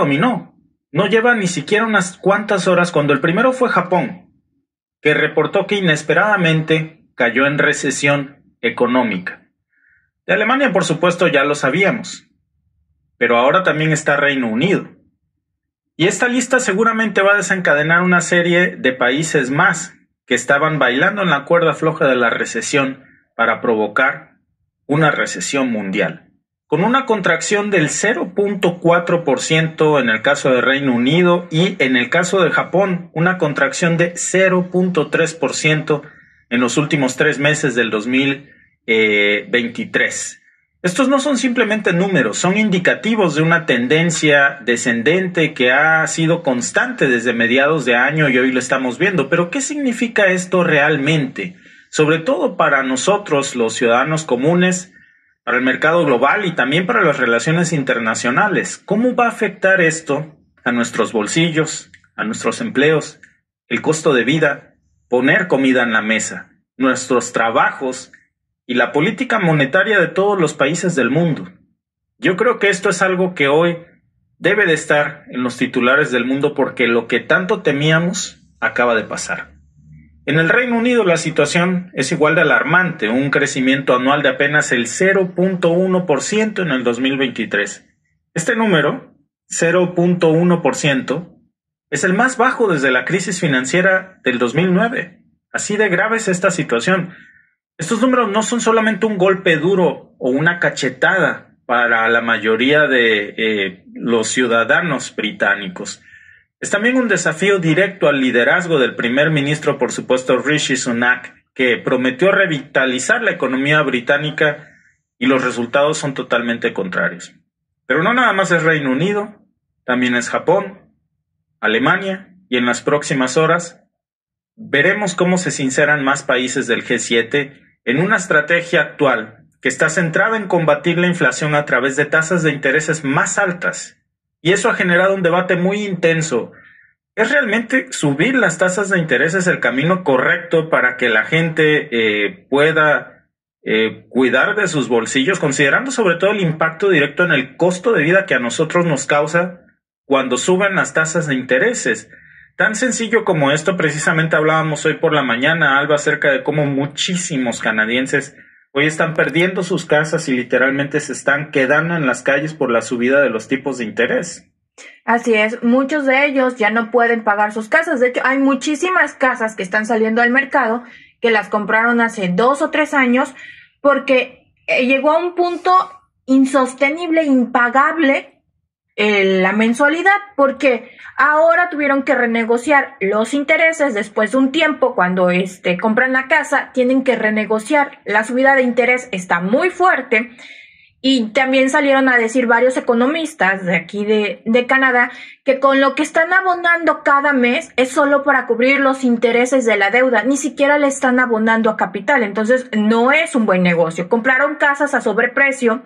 dominó. No lleva ni siquiera unas cuantas horas cuando el primero fue Japón, que reportó que inesperadamente cayó en recesión económica. De Alemania, por supuesto, ya lo sabíamos, pero ahora también está Reino Unido. Y esta lista seguramente va a desencadenar una serie de países más que estaban bailando en la cuerda floja de la recesión para provocar una recesión mundial. Con una contracción del 0.4% en el caso de Reino Unido y en el caso de Japón, una contracción de 0.3% en los últimos tres meses del 2023. Estos no son simplemente números, son indicativos de una tendencia descendente que ha sido constante desde mediados de año y hoy lo estamos viendo. Pero ¿qué significa esto realmente? Sobre todo para nosotros, los ciudadanos comunes, para el mercado global y también para las relaciones internacionales. ¿Cómo va a afectar esto a nuestros bolsillos, a nuestros empleos, el costo de vida, poner comida en la mesa, nuestros trabajos y la política monetaria de todos los países del mundo. Yo creo que esto es algo que hoy debe de estar en los titulares del mundo porque lo que tanto temíamos acaba de pasar. En el Reino Unido la situación es igual de alarmante, un crecimiento anual de apenas el 0.1% en el 2023. Este número, 0.1%, es el más bajo desde la crisis financiera del 2009. Así de grave es esta situación. Estos números no son solamente un golpe duro o una cachetada para la mayoría de eh, los ciudadanos británicos. Es también un desafío directo al liderazgo del primer ministro, por supuesto, Rishi Sunak, que prometió revitalizar la economía británica y los resultados son totalmente contrarios. Pero no nada más es Reino Unido, también es Japón, Alemania y en las próximas horas veremos cómo se sinceran más países del G7 en una estrategia actual que está centrada en combatir la inflación a través de tasas de intereses más altas. Y eso ha generado un debate muy intenso. ¿Es realmente subir las tasas de intereses el camino correcto para que la gente eh, pueda eh, cuidar de sus bolsillos, considerando sobre todo el impacto directo en el costo de vida que a nosotros nos causa cuando suben las tasas de intereses? Tan sencillo como esto, precisamente hablábamos hoy por la mañana, Alba, acerca de cómo muchísimos canadienses hoy están perdiendo sus casas y literalmente se están quedando en las calles por la subida de los tipos de interés. Así es, muchos de ellos ya no pueden pagar sus casas. De hecho, hay muchísimas casas que están saliendo al mercado que las compraron hace dos o tres años porque eh, llegó a un punto insostenible, impagable la mensualidad porque ahora tuvieron que renegociar los intereses. Después de un tiempo cuando este compran la casa tienen que renegociar. La subida de interés está muy fuerte y también salieron a decir varios economistas de aquí de, de, Canadá que con lo que están abonando cada mes es solo para cubrir los intereses de la deuda, ni siquiera le están abonando a capital, entonces no es un buen negocio. Compraron casas a sobreprecio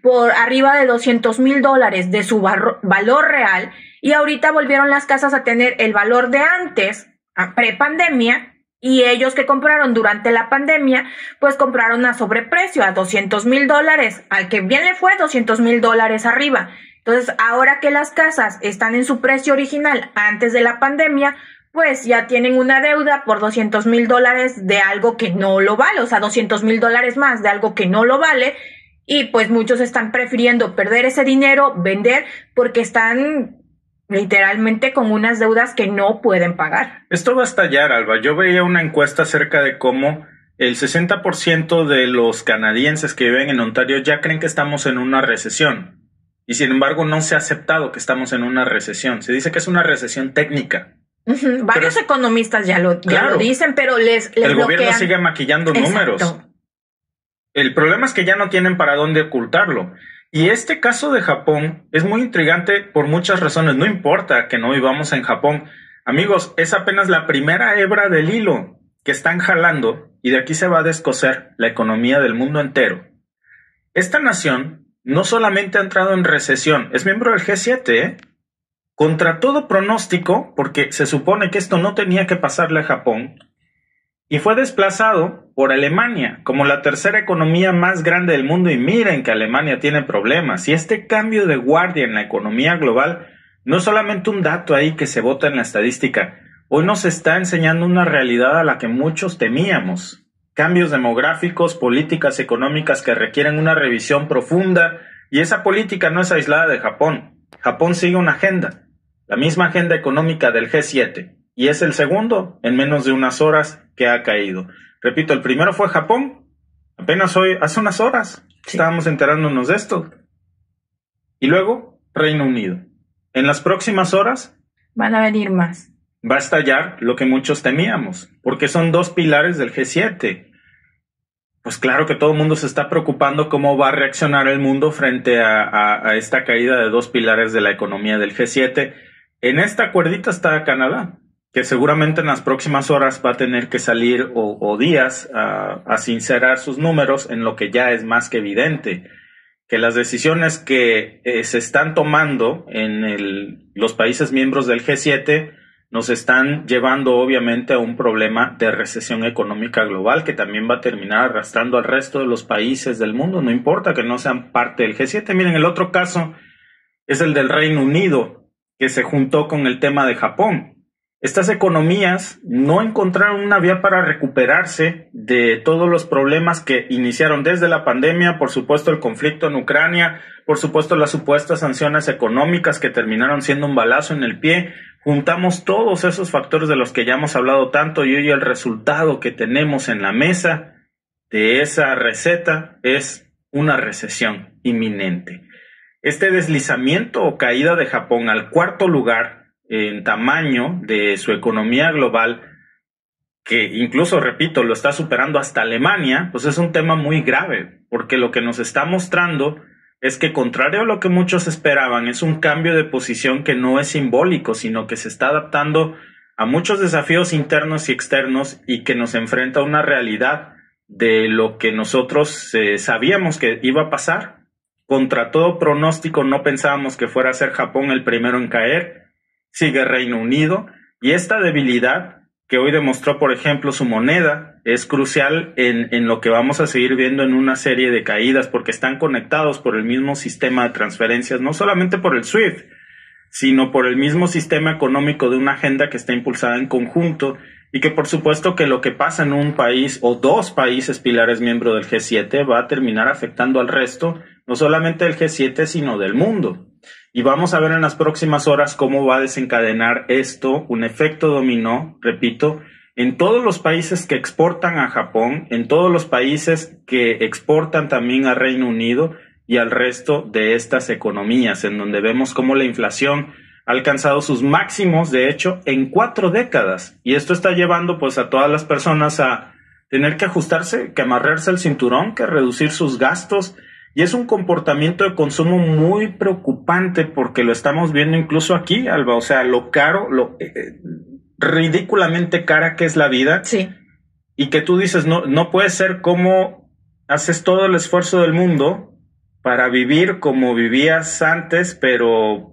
por arriba de 200 mil dólares de su valor real y ahorita volvieron las casas a tener el valor de antes, pre-pandemia, y ellos que compraron durante la pandemia, pues compraron a sobreprecio, a 200 mil dólares. Al que bien le fue, 200 mil dólares arriba. Entonces, ahora que las casas están en su precio original antes de la pandemia, pues ya tienen una deuda por 200 mil dólares de algo que no lo vale, o sea, 200 mil dólares más de algo que no lo vale. Y pues muchos están prefiriendo perder ese dinero, vender, porque están literalmente con unas deudas que no pueden pagar. Esto va a estallar, Alba. Yo veía una encuesta acerca de cómo el 60% de los canadienses que viven en Ontario ya creen que estamos en una recesión. Y sin embargo no se ha aceptado que estamos en una recesión. Se dice que es una recesión técnica. Varios economistas ya lo, dicen, pero les, El gobierno sigue maquillando números. El problema es que ya no tienen para dónde ocultarlo. Y este caso de Japón es muy intrigante por muchas razones. No importa que no vivamos en Japón. Amigos, es apenas la primera hebra del hilo que están jalando y de aquí se va a descoser la economía del mundo entero. Esta nación no solamente ha entrado en recesión, es miembro del G7, ¿eh? contra todo pronóstico, porque se supone que esto no tenía que pasarle a Japón, y fue desplazado por Alemania como la tercera economía más grande del mundo. Y miren que Alemania tiene problemas. Y este cambio de guardia en la economía global no es solamente un dato ahí que se vota en la estadística, hoy nos está enseñando una realidad a la que muchos temíamos, cambios demográficos, políticas económicas que requieren una revisión profunda. Y esa política no es aislada de Japón, Japón sigue una agenda, la misma agenda económica del G7 y es el segundo en menos de unas horas que ha caído. Repito, el primero fue Japón, apenas hoy, hace unas horas, estábamos enterándonos de esto. Y luego, Reino Unido. En las próximas horas... Van a venir más. Va a estallar lo que muchos temíamos, porque son dos pilares del G7. Pues claro que todo el mundo se está preocupando cómo va a reaccionar el mundo frente a, a esta caída de dos pilares de la economía del G7. En esta cuerdita está Canadá que seguramente en las próximas horas va a tener que salir o, días a, sincerar sus números en lo que ya es más que evidente, que las decisiones que eh, se están tomando en los países miembros del G7 nos están llevando obviamente a un problema de recesión económica global que también va a terminar arrastrando al resto de los países del mundo, no importa que no sean parte del G7. Miren, el otro caso es el del Reino Unido, que se juntó con el tema de Japón estas economías no encontraron una vía para recuperarse de todos los problemas que iniciaron desde la pandemia, por supuesto el conflicto en Ucrania, por supuesto las supuestas sanciones económicas que terminaron siendo un balazo en el pie. Juntamos todos esos factores de los que ya hemos hablado tanto y hoy el resultado que tenemos en la mesa de esa receta es una recesión inminente. Este deslizamiento o caída de Japón al cuarto lugar en tamaño de su economía global, que incluso, repito, lo está superando hasta Alemania, pues es un tema muy grave, porque lo que nos está mostrando es que, contrario a lo que muchos esperaban, es un cambio de posición que no es simbólico, sino que se está adaptando a muchos desafíos internos y externos y que nos enfrenta a una realidad de lo que nosotros eh, sabíamos que iba a pasar. Contra todo pronóstico no pensábamos que fuera a ser Japón el primero en caer sigue Reino Unido y esta debilidad que hoy demostró, por ejemplo, su moneda, es crucial en, en, lo que vamos a seguir viendo en una serie de caídas, porque están conectados por el mismo sistema de transferencias, no solamente por el SWIFT, sino por el mismo sistema económico de una agenda que está impulsada en conjunto y que por supuesto que lo que pasa en un país o dos países pilares miembro del G7 va a terminar afectando al resto, no solamente del G7, sino del mundo. Y vamos a ver en las próximas horas cómo va a desencadenar esto, un efecto dominó, repito, en todos los países que exportan a Japón, en todos los países que exportan también a Reino Unido y al resto de estas economías, en donde vemos cómo la inflación ha alcanzado sus máximos, de hecho, en cuatro décadas. Y esto está llevando pues a todas las personas a tener que ajustarse, que amarrarse el cinturón, que reducir sus gastos, y es un comportamiento de consumo muy preocupante porque lo estamos viendo incluso aquí, Alba. O sea, lo caro, lo eh, eh, ridículamente cara que es la vida. Sí. Y que tú dices, no, no puede ser como haces todo el esfuerzo del mundo para vivir como vivías antes, pero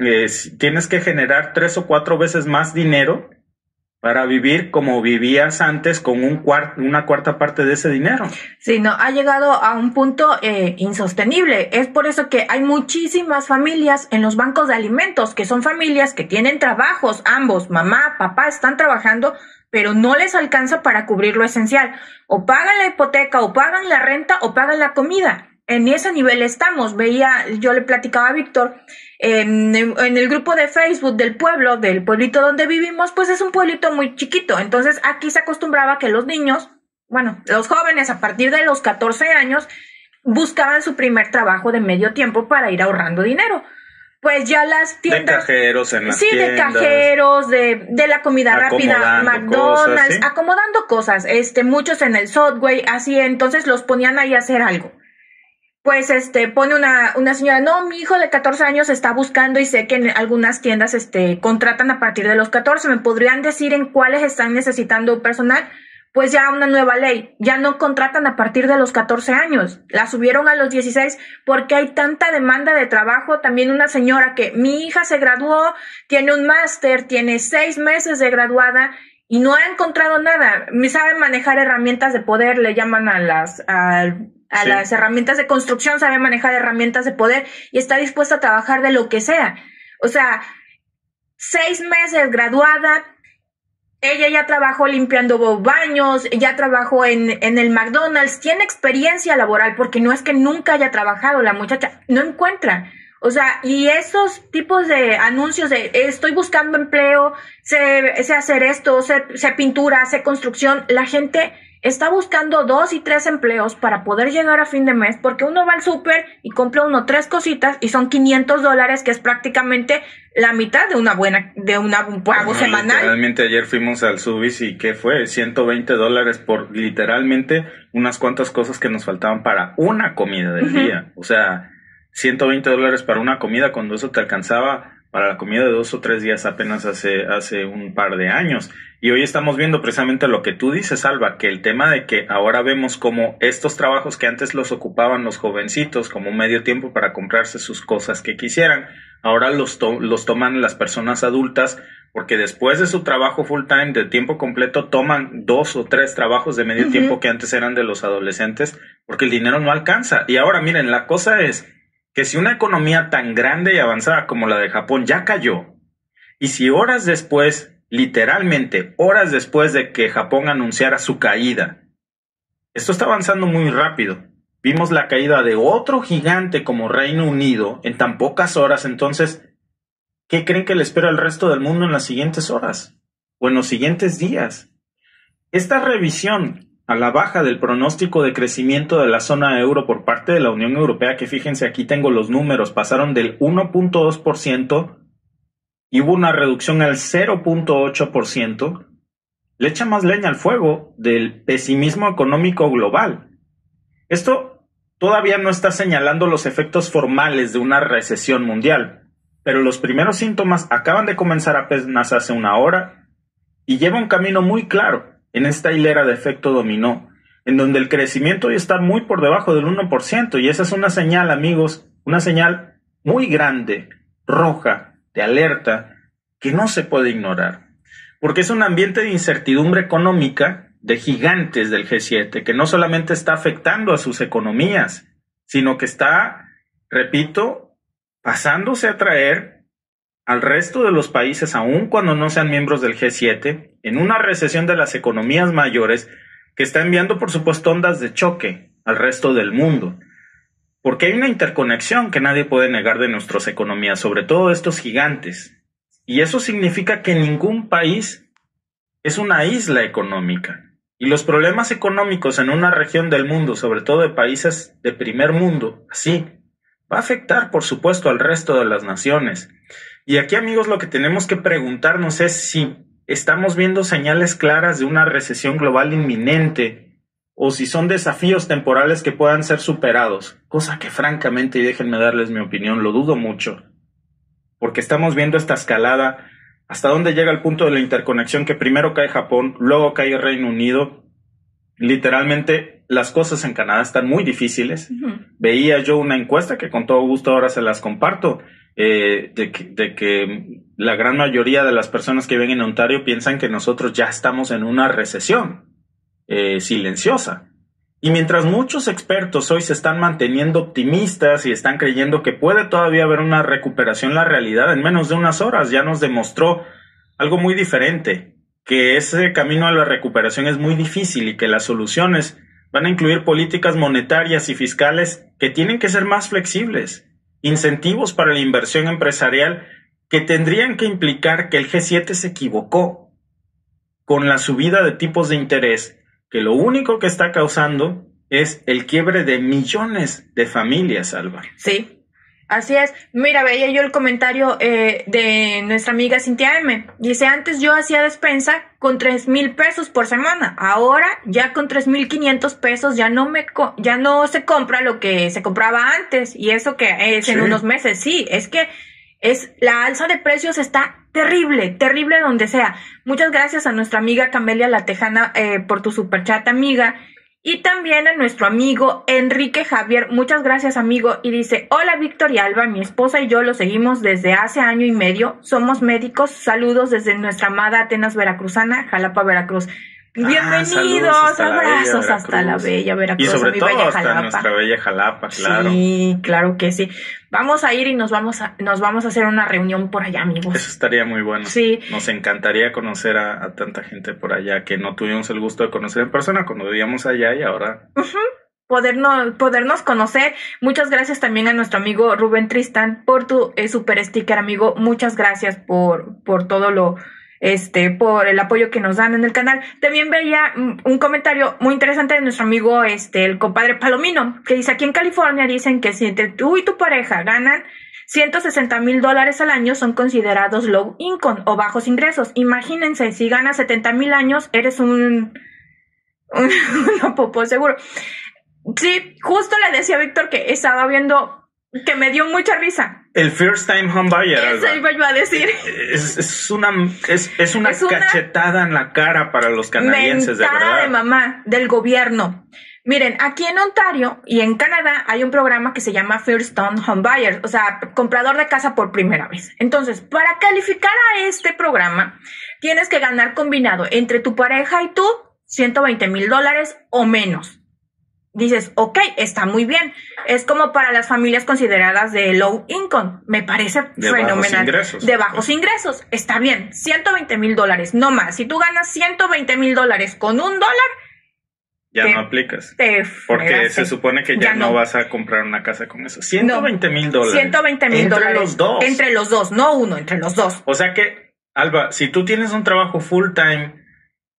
eh, tienes que generar tres o cuatro veces más dinero para vivir como vivías antes con un una cuarta parte de ese dinero. Sí, no, ha llegado a un punto eh, insostenible. Es por eso que hay muchísimas familias en los bancos de alimentos, que son familias que tienen trabajos, ambos, mamá, papá, están trabajando, pero no les alcanza para cubrir lo esencial. O pagan la hipoteca, o pagan la renta, o pagan la comida. En ese nivel estamos. Veía, yo le platicaba a Víctor, en, el grupo de Facebook del pueblo, del pueblito donde vivimos, pues es un pueblito muy chiquito. Entonces aquí se acostumbraba que los niños, bueno, los jóvenes a partir de los 14 años, buscaban su primer trabajo de medio tiempo para ir ahorrando dinero. Pues ya las tiendas. De cajeros en las Sí, de cajeros, de, de la comida rápida, McDonald's, acomodando cosas. Este, muchos en el Subway, así, entonces los ponían ahí a hacer algo pues este pone una, una señora, no, mi hijo de 14 años está buscando y sé que en algunas tiendas este contratan a partir de los 14, ¿me podrían decir en cuáles están necesitando personal? Pues ya una nueva ley, ya no contratan a partir de los 14 años, la subieron a los 16 porque hay tanta demanda de trabajo, también una señora que mi hija se graduó, tiene un máster, tiene seis meses de graduada y no ha encontrado nada. Sabe manejar herramientas de poder, le llaman a las, a, las herramientas de construcción, sabe manejar herramientas de poder y está dispuesta a trabajar de lo que sea. O sea, seis meses graduada, ella ya trabajó limpiando baños, ya trabajó en, en, el McDonald's, tiene experiencia laboral, porque no es que nunca haya trabajado, la muchacha no encuentra. O sea, y esos tipos de anuncios de estoy buscando empleo, sé, hacer esto, sé, sé, pintura, sé construcción, la gente está buscando dos y tres empleos para poder llegar a fin de mes, porque uno va al súper y compra uno tres cositas y son 500 dólares, que es prácticamente la mitad de una buena, de una, un pago semanal. Literalmente ayer fuimos al Subis y ¿qué fue? 120 dólares por literalmente unas cuantas cosas que nos faltaban para una comida del día. O sea, 120 dólares para una comida cuando eso te alcanzaba para la comida de dos o tres días apenas hace, hace un par de años. Y hoy estamos viendo precisamente lo que tú dices, Alba, que el tema de que ahora vemos como estos trabajos que antes los ocupaban los jovencitos como medio tiempo para comprarse sus cosas que quisieran, ahora los, los toman las personas adultas porque después de su trabajo full time de tiempo completo toman dos o tres trabajos de medio tiempo que antes eran de los adolescentes porque el dinero no alcanza. Y ahora miren, la cosa es que si una economía tan grande y avanzada como la de Japón ya cayó, y si horas después, literalmente horas después de que Japón anunciara su caída, esto está avanzando muy rápido. Vimos la caída de otro gigante como Reino Unido en tan pocas horas, entonces, ¿qué creen que le espera al resto del mundo en las siguientes horas? ¿O en los siguientes días? Esta revisión a la baja del pronóstico de crecimiento de la zona euro por parte de la Unión Europea, que fíjense aquí tengo los números, pasaron del 1.2% y hubo una reducción al 0.8%, le echa más leña al fuego del pesimismo económico global. Esto todavía no está señalando los efectos formales de una recesión mundial, pero los primeros síntomas acaban de comenzar apenas hace una hora y lleva un camino muy claro en esta hilera de efecto dominó, en donde el crecimiento hoy está muy por debajo del 1%, y esa es una señal, amigos, una señal muy grande, roja, de alerta, que no se puede ignorar, porque es un ambiente de incertidumbre económica de gigantes del G7, que no solamente está afectando a sus economías, sino que está, repito, pasándose a traer al resto de los países, aun cuando no sean miembros del G7, en una recesión de las economías mayores que está enviando, por supuesto, ondas de choque al resto del mundo. Porque hay una interconexión que nadie puede negar de nuestras economías, sobre todo estos gigantes. Y eso significa que ningún país es una isla económica. Y los problemas económicos en una región del mundo, sobre todo de países de primer mundo, así, va a afectar, por supuesto, al resto de las naciones. Y aquí, amigos, lo que tenemos que preguntarnos es si estamos viendo señales claras de una recesión global inminente o si son desafíos temporales que puedan ser superados, cosa que francamente, y déjenme darles mi opinión, lo dudo mucho, porque estamos viendo esta escalada hasta dónde llega el punto de la interconexión que primero cae Japón, luego cae Reino Unido. Literalmente las cosas en Canadá están muy difíciles. Veía yo una encuesta que con todo gusto ahora se las comparto eh, de, que, la gran mayoría de las personas que ven en Ontario piensan que nosotros ya estamos en una recesión eh, silenciosa. Y mientras muchos expertos hoy se están manteniendo optimistas y están creyendo que puede todavía haber una recuperación, la realidad en menos de unas horas ya nos demostró algo muy diferente, que ese camino a la recuperación es muy difícil y que las soluciones van a incluir políticas monetarias y fiscales que tienen que ser más flexibles incentivos para la inversión empresarial que tendrían que implicar que el G7 se equivocó con la subida de tipos de interés, que lo único que está causando es el quiebre de millones de familias, Alba. Sí, Así es. Mira, veía yo el comentario eh, de nuestra amiga Cintia M. Dice, antes yo hacía despensa con tres mil pesos por semana. Ahora ya con tres mil quinientos pesos ya no me ya no se compra lo que se compraba antes. Y eso que es en unos meses. Sí, es que es la alza de precios está terrible, terrible donde sea. Muchas gracias a nuestra amiga Camelia La Tejana eh, por tu superchat, amiga. Y también a nuestro amigo Enrique Javier. Muchas gracias, amigo. Y dice, hola Víctor y Alba, mi esposa y yo lo seguimos desde hace año y medio. Somos médicos. Saludos desde nuestra amada Atenas Veracruzana, Jalapa, Veracruz. Ah, Bienvenidos, la abrazos hasta la bella Veracruz. Y sobre mi todo bella hasta Jalapa. nuestra bella Jalapa, claro. Sí, claro que sí. Vamos a ir y nos vamos a, nos vamos a hacer una reunión por allá, amigos. Eso estaría muy bueno. Sí. Nos encantaría conocer a, a tanta gente por allá que no tuvimos el gusto de conocer en persona cuando vivíamos allá y ahora Podernos, podernos conocer. Muchas gracias también a nuestro amigo Rubén Tristan por tu eh, super sticker, amigo. Muchas gracias por, por todo lo, este, por el apoyo que nos dan en el canal. También veía mm, un comentario muy interesante de nuestro amigo, este, el compadre Palomino, que dice, aquí en California dicen que si tú y tu pareja ganan 160 mil dólares al año son considerados low income o bajos ingresos. Imagínense, si ganas 70 mil años, eres un, un, una popó seguro. Sí, justo le decía a Víctor que estaba viendo que me dio mucha risa. El first time home buyer Eso iba yo a decir. es, es una es, es una Es una cachetada en la cara para los canadienses de verdad. de mamá del gobierno. Miren, aquí en Ontario y en Canadá hay un programa que se llama First Time Home Buyer, o sea, comprador de casa por primera vez. Entonces, para calificar a este programa, tienes que ganar combinado entre tu pareja y tú 120 mil dólares o menos. Dices, ok, está muy bien. Es como para las familias consideradas de low income. Me parece De bajos fenomenal. ingresos. De bajos ingresos. Está bien. 120 mil dólares, no más. Si tú ganas 120 mil dólares con un dólar, ya te- no aplicas. te Porque fregaste. se supone que ya, Ya no. no. vas a comprar una casa con eso. 120 mil dólares. 120 mil Entre dólares. los dos. Entre los dos, no uno, entre los dos. O sea que, Alba, si tú tienes un trabajo full time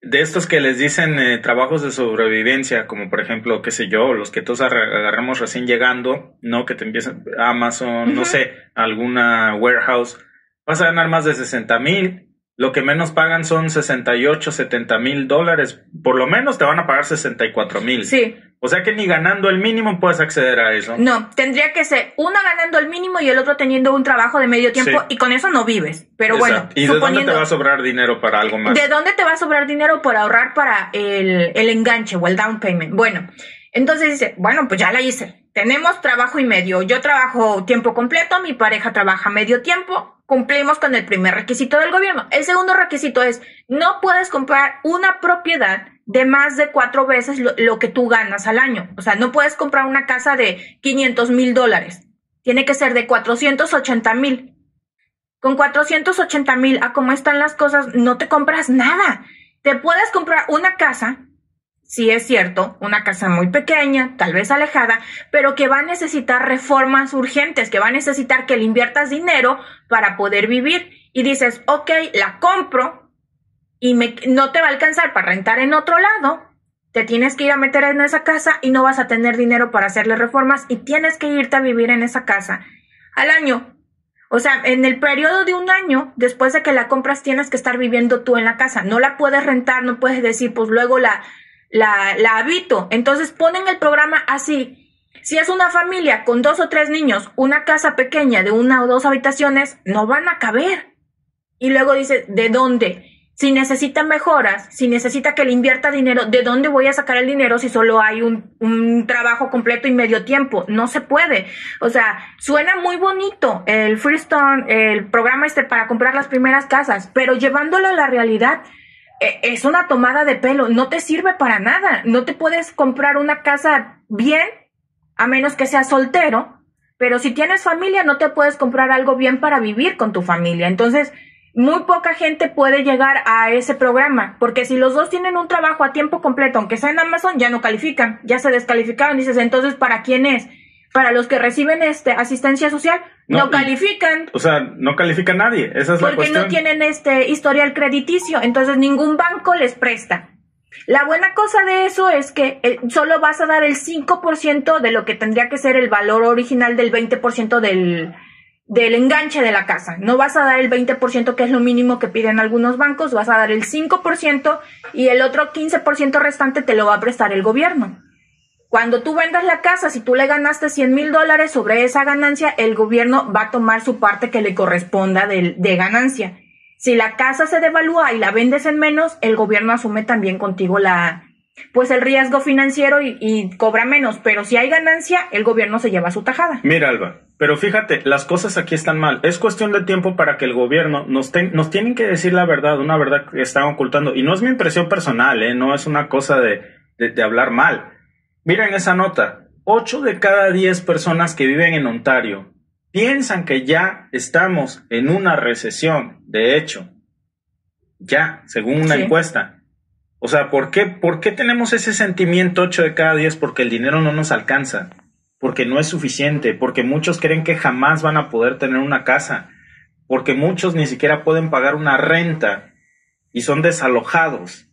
de estos que les dicen eh, trabajos de sobrevivencia, como por ejemplo, qué sé yo, los que todos agar- agarramos recién llegando, ¿no? Que te empiezan Amazon, no sé, alguna warehouse, vas a ganar más de 60 mil. Lo que menos pagan son 68, 70 mil dólares. Por lo menos te van a pagar 64 mil. Sí. O sea que ni ganando el mínimo puedes acceder a eso. No, tendría que ser uno ganando el mínimo y el otro teniendo un trabajo de medio tiempo Sí. y con eso no vives. Pero Exacto. bueno, ¿Y de dónde te va a sobrar dinero para algo más? ¿De dónde te va a sobrar dinero por ahorrar para el, el enganche o el down payment? Bueno, entonces dice, bueno, pues ya la hice. Tenemos trabajo y medio. Yo trabajo tiempo completo, mi pareja trabaja medio tiempo. Cumplimos con el primer requisito del gobierno. El segundo requisito es, no puedes comprar una propiedad de más de cuatro veces lo, que tú ganas al año. O sea, no puedes comprar una casa de 500 mil dólares. Tiene que ser de 480 mil. Con 480 mil, a cómo están las cosas, no te compras nada. Te puedes comprar una casa, sí es cierto, una casa muy pequeña, tal vez alejada, pero que va a necesitar reformas urgentes, que va a necesitar que le inviertas dinero para poder vivir. Y dices, ok, la compro y me, no te va a alcanzar para rentar en otro lado. Te tienes que ir a meter en esa casa y no vas a tener dinero para hacerle reformas y tienes que irte a vivir en esa casa al año. O sea, en el periodo de un año, después de que la compras, tienes que estar viviendo tú en la casa. No la puedes rentar, no puedes decir, pues luego la, la, la habito. Entonces ponen el programa así. Si es una familia con dos o tres niños, una casa pequeña de una o dos habitaciones, no van a caber. Y luego dice, ¿de dónde? Si necesita mejoras, si necesita que le invierta dinero, ¿de dónde voy a sacar el dinero si solo hay un, trabajo completo y medio tiempo? No se puede. O sea, suena muy bonito el Freestone, el programa este para comprar las primeras casas, pero llevándolo a la realidad, eh, es una tomada de pelo, no te sirve para nada. No te puedes comprar una casa bien, a menos que seas soltero, pero si tienes familia, no te puedes comprar algo bien para vivir con tu familia. Entonces, muy poca gente puede llegar a ese programa, porque si los dos tienen un trabajo a tiempo completo, aunque sea en Amazon, ya no califican, ya se descalificaron, dices, entonces, ¿para quién es? Para los que reciben este asistencia social, No, califican. O sea, no califica nadie. Esa es la Porque cuestión. no tienen este historial crediticio, entonces ningún banco les presta. La buena cosa de eso es que eh, solo vas a dar el 5% de lo que tendría que ser el valor original del 20% del, del enganche de la casa. No vas a dar el 20% que es lo mínimo que piden algunos bancos, vas a dar el 5% y el otro 15% restante te lo va a prestar el gobierno. Cuando tú vendas la casa, si tú le ganaste 100 mil dólares sobre esa ganancia, el gobierno va a tomar su parte que le corresponda de, de ganancia. Si la casa se devalúa y la vendes en menos, el gobierno asume también contigo la, pues el riesgo financiero y, cobra menos, pero si hay ganancia, el gobierno se lleva su tajada. Mira, Alba, pero fíjate, las cosas aquí están mal. Es cuestión de tiempo para que el gobierno nos, nos tienen que decir la verdad, una verdad que están ocultando. Y no es mi impresión personal, ¿eh? no es una cosa de, de hablar mal. Miren esa nota. 8 de cada 10 personas que viven en Ontario piensan que ya estamos en una recesión. De hecho, ya, según una encuesta. O sea, ¿por qué, ¿por qué tenemos ese sentimiento 8 de cada 10? Porque el dinero no nos alcanza, porque no es suficiente, porque muchos creen que jamás van a poder tener una casa, porque muchos ni siquiera pueden pagar una renta y son desalojados,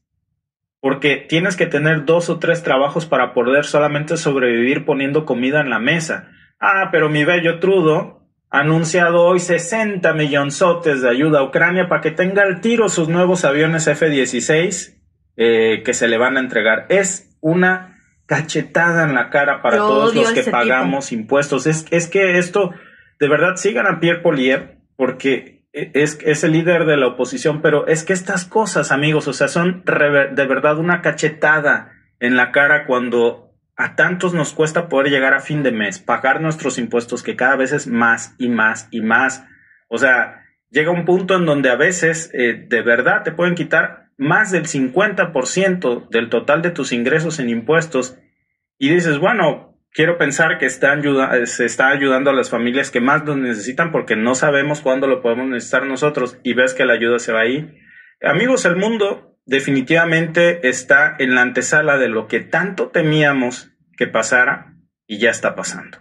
porque tienes que tener dos o tres trabajos para poder solamente sobrevivir poniendo comida en la mesa. Ah, pero mi bello Trudo ha anunciado hoy 60 millonzotes de ayuda a Ucrania para que tenga al tiro sus nuevos aviones F-16 eh, que se le van a entregar. Es una cachetada en la cara para todos los que pagamos impuestos. Es, es que esto, de verdad, sigan a Pierre Polier, porque es, es el líder de la oposición, pero es que estas cosas, amigos, o sea, son de verdad una cachetada en la cara cuando a tantos nos cuesta poder llegar a fin de mes, pagar nuestros impuestos, que cada vez es más y más y más. O sea, llega un punto en donde a veces eh, de verdad te pueden quitar más del 50% del total de tus ingresos en impuestos y dices, bueno, quiero pensar que está se está ayudando a las familias que más lo necesitan porque no sabemos cuándo lo podemos necesitar nosotros y ves que la ayuda se va ahí. Amigos, el mundo definitivamente está en la antesala de lo que tanto temíamos que pasara y ya está pasando.